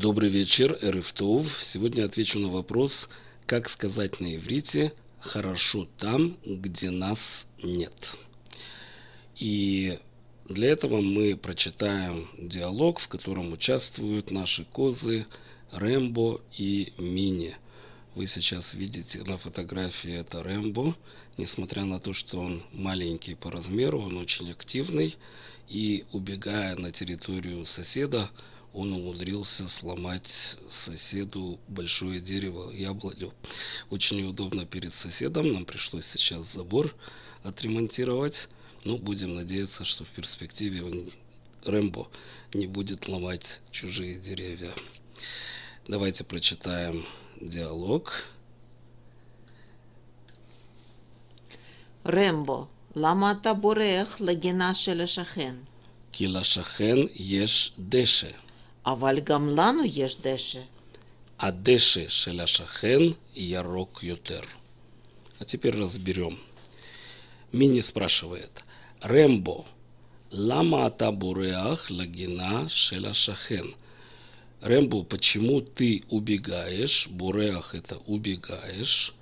Добрый вечер, Эрифтов. Сегодня отвечу на вопрос, как сказать на иврите «хорошо там, где нас нет». И для этого мы прочитаем диалог, в котором участвуют наши козы Рэмбо и Мини. Вы сейчас видите на фотографии это Рэмбо. Несмотря на то, что он маленький по размеру, он очень активный. И убегая на территорию соседа, он умудрился сломать соседу большое дерево, яблоню. Очень неудобно перед соседом, нам пришлось сейчас забор отремонтировать. Но будем надеяться, что в перспективе он, Рэмбо не будет ломать чужие деревья. Давайте прочитаем диалог. רמבו, למה אתה בורח לגינה של השכן? כי לשכן יש דשא. אבל גם לנו יש דשא. הדשא של השכן ירוק יותר. А теперь разберем. Мини спрашивает. Рэмбо, лама ата буреах лагина шеля шахен. Рэмбо, почему ты убегаешь? Буреах это убегаешь.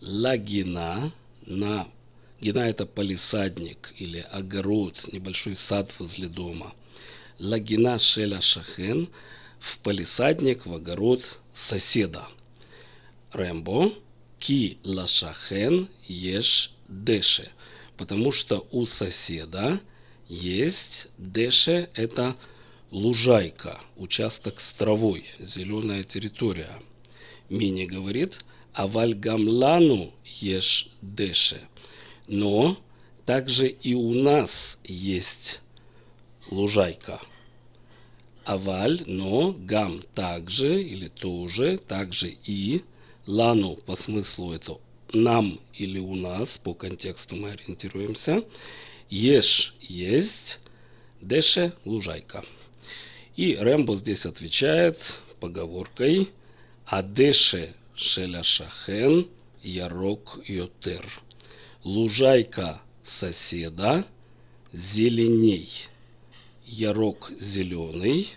Лагина на Гина это палисадник или огород, небольшой сад возле дома. Лагина шеля шахен в палисадник, в огород соседа. Рэмбо, ки лашахен еш деше – потому что у соседа есть деше – это лужайка, участок с травой, зеленая территория. Мини говорит, а вальгамлану ешь деше. Но также и у нас есть лужайка. Аваль, но гам также или тоже, также и лану по смыслу это нам или у нас, по контексту мы ориентируемся, ешь есть, деше лужайка. И Рэмбо здесь отвечает поговоркой «Адеше шеля шахен ярок йотер». Лужайка соседа зеленей. Ярок зеленый,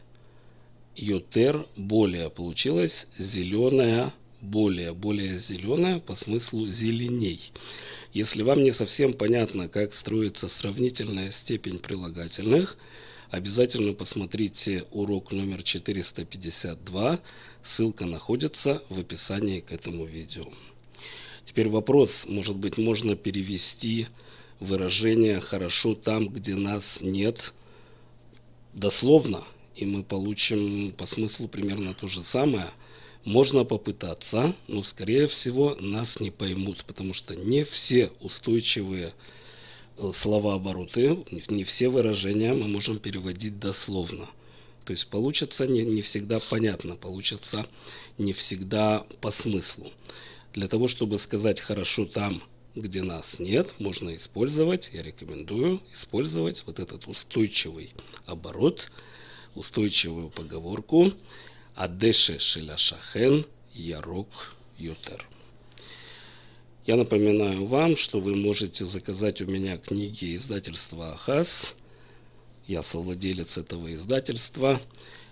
йотер более получилось зеленая более, более зеленая по смыслу зеленей. Если вам не совсем понятно, как строится сравнительная степень прилагательных, обязательно посмотрите урок номер 452. Ссылка находится в описании к этому видео. Теперь вопрос, может быть, можно перевести выражение «хорошо там, где нас нет» дословно, и мы получим по смыслу примерно то же самое – можно попытаться, но, скорее всего, нас не поймут, потому что не все устойчивые э, слова-обороты, не все выражения мы можем переводить дословно. То есть получится не, не всегда понятно, получится не всегда по смыслу. Для того, чтобы сказать «хорошо там», где нас нет, можно использовать, я рекомендую использовать вот этот устойчивый оборот, устойчивую поговорку Адеше шеля ярок ютер. Я напоминаю вам, что вы можете заказать у меня книги издательства Ахас. Я совладелец этого издательства.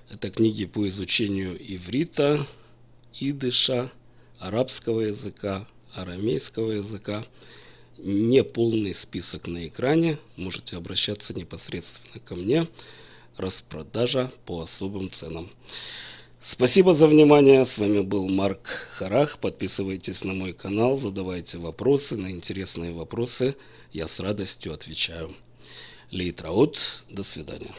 Это книги по изучению иврита, идыша, арабского языка, арамейского языка. Не полный список на экране. Можете обращаться непосредственно ко мне. Распродажа по особым ценам. Спасибо за внимание. С вами был Марк Харах. Подписывайтесь на мой канал, задавайте вопросы, на интересные вопросы я с радостью отвечаю. Лейтраут. До свидания.